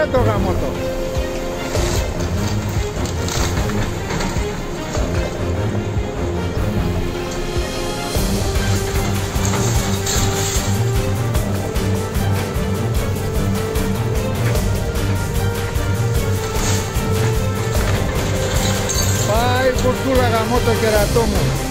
れとかもと。Ay, por tu la moto que era tomo.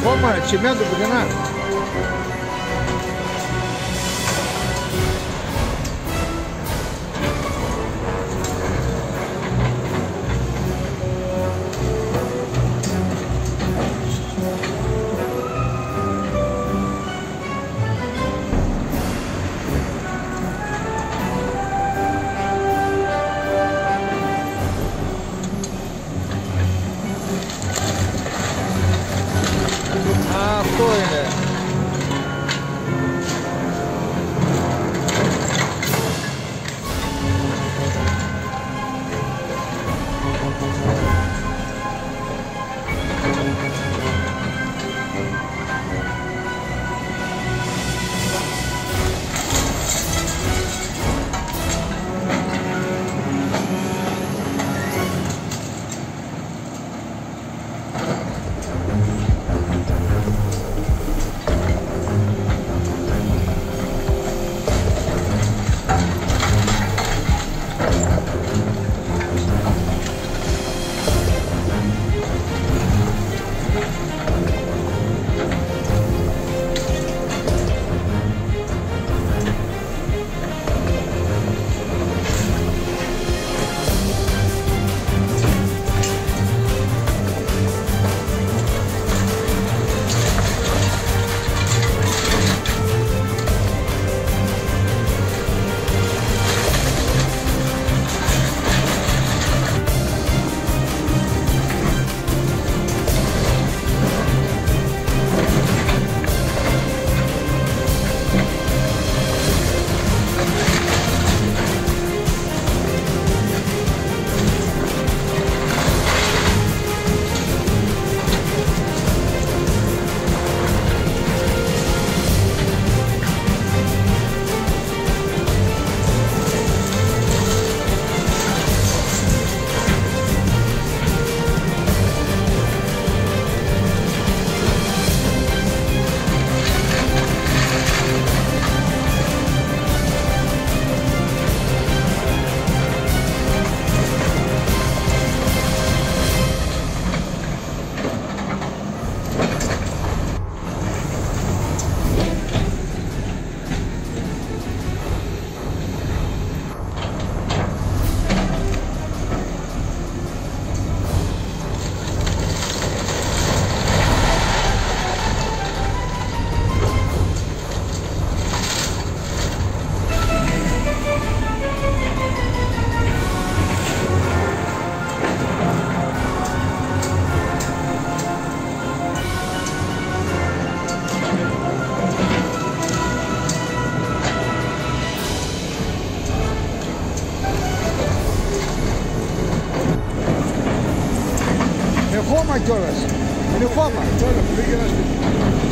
favor, mano, te. воины. Jonas. Ele fala. Jonas, liga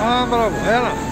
Ah, bravo, ela.